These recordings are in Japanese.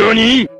何？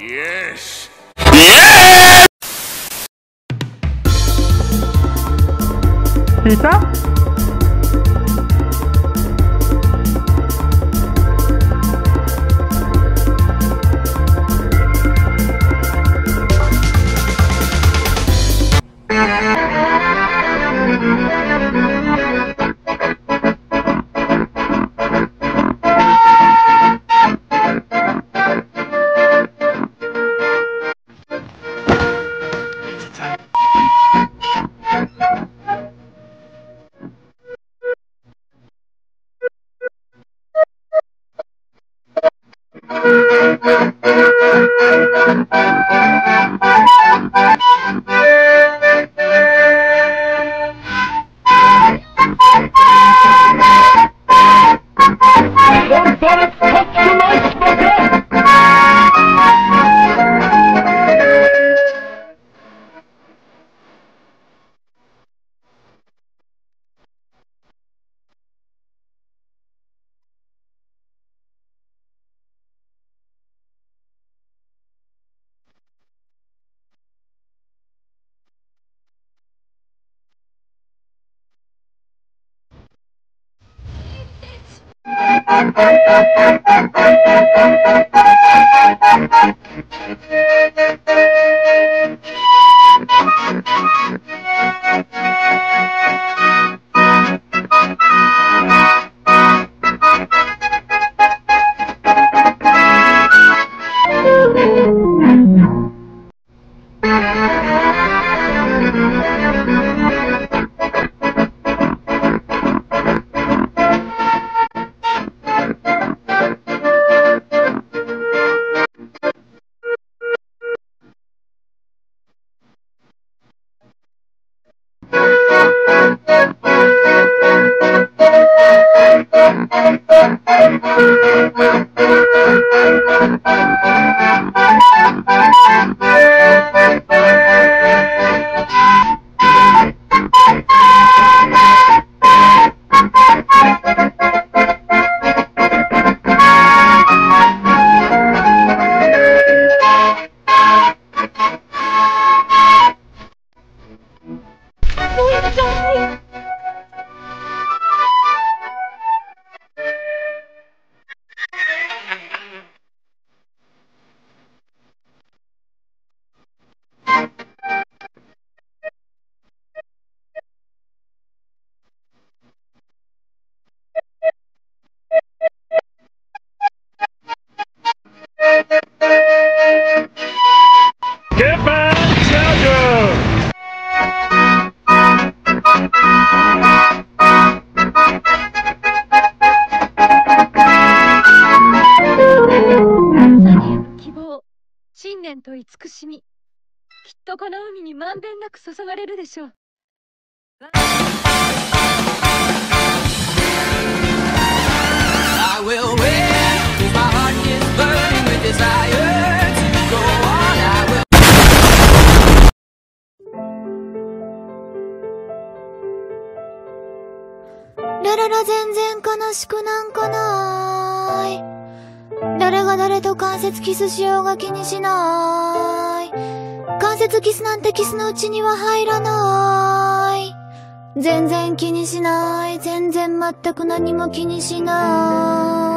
Yes. Yes! Pizza? for a culture. Thank you. Thank you. きっとこの海にまんべんなく注がれるでしょう。ラララ全然悲しくなんかなぁ。と関節キスしようが気にしない。関節キスなんてキスのうちには入らない。全然気にしない。全然全く何も気にしない。